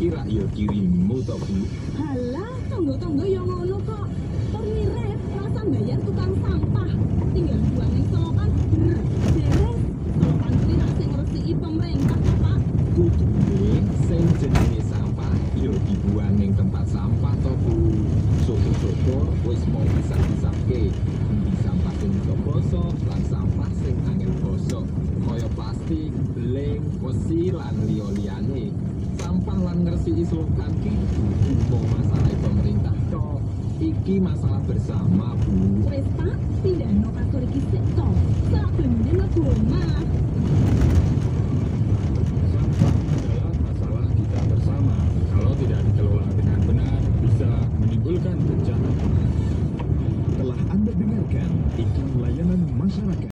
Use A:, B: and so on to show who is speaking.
A: iki rak yo kirimmu to Bu.
B: Halah, tunggu-tunggu yo ngono.
A: lagi Bu, masalah pemerintah toh. Iki masalah bersama Bu.
B: Wes pasti dan no kantor iki sik toh. Sak ben dene